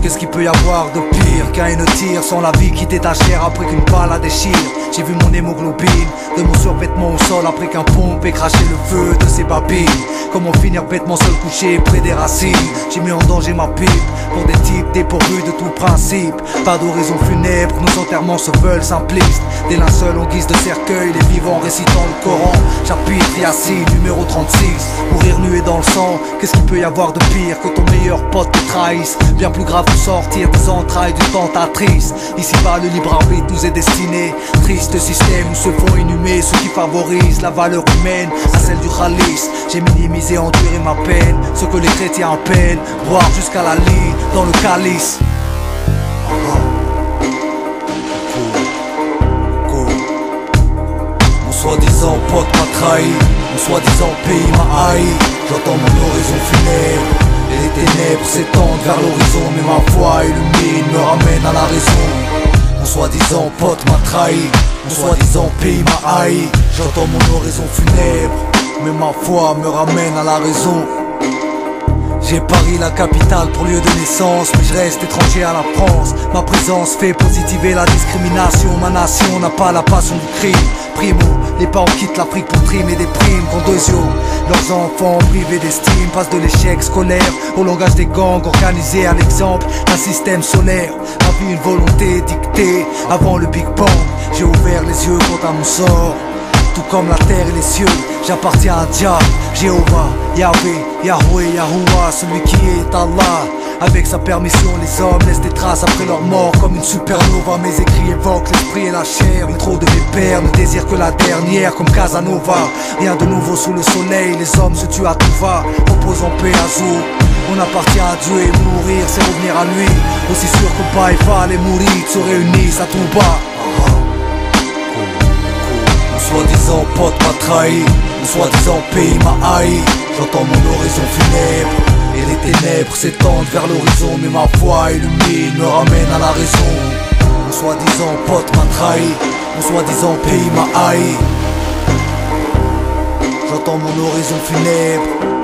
Qu'est-ce qu'il peut y avoir de pire qu'un haine tire sans la vie qui détachère après qu'une balle la déchire J'ai vu mon hémoglobine de mon survêtement au sol après qu'un pompe ait craché le feu de ses babines. Comment finir bêtement seul couché près des racines? J'ai mis en danger ma pipe pour des types dépourvus de tout principe. Pas d'horizon funèbre, nos enterrements se veulent simplistes. Des linceuls en guise de cercueil, les vivants récitant le Coran. Chapitre Yassine, numéro 36. Mourir nu et qu'est-ce qu'il peut y avoir de pire que ton meilleur pote te trahisse? Bien plus grave de sortir des entrailles d'une tentatrice. Ici bas, le libre arbitre nous est destiné. Triste système où se font inhumer ceux qui favorisent la valeur humaine à celle du khalis. J'ai minimisé, enduré ma peine, ce que les chrétiens appellent boire jusqu'à la lit dans le calice. Soi-disant pote m'a trahi, mon soi-disant pays m'a haï. S'étendent vers l'horizon. Mais ma foi illumine, me ramène à la raison. Mon soi-disant pote m'a trahi, mon soi-disant pays m'a haï. J'entends mon horizon funèbre, mais ma foi me ramène à la raison. J'ai Paris la capitale pour lieu de naissance Mais je reste étranger à la France Ma présence fait positiver la discrimination Ma nation n'a pas la passion du crime Primo, les parents quittent l'Afrique pour trimer des primes Condosio, leurs enfants privés d'estime Passent de l'échec scolaire au langage des gangs Organisés à l'exemple d'un système solaire. Vie une volonté dictée avant le Big Bang. J'ai ouvert les yeux quant à mon sort. Tout comme la terre et les cieux, j'appartiens à Dia, Jéhovah, Yahvé, Yahweh, Yahuwah, celui qui est Allah. Avec sa permission, les hommes laissent des traces après leur mort comme une supernova. Mes écrits évoquent l'esprit et la chair. Mais trop de mes pères ne désirent que la dernière comme Casanova. Rien de nouveau sous le soleil, les hommes se tuent à tout va. Repose en paix à On appartient à Dieu et mourir c'est revenir à lui. Aussi sûr que Baïfa, les Mourides se réunissent à tout bas. Soi-disant pote m'a trahi, mon soi-disant pays m'a haï. J'entends mon horizon funèbre et les ténèbres s'étendent vers l'horizon. Mais ma foi illumine, me ramène à la raison. Mon soi-disant pote m'a trahi, mon soi-disant pays m'a haï. J'entends mon horizon funèbre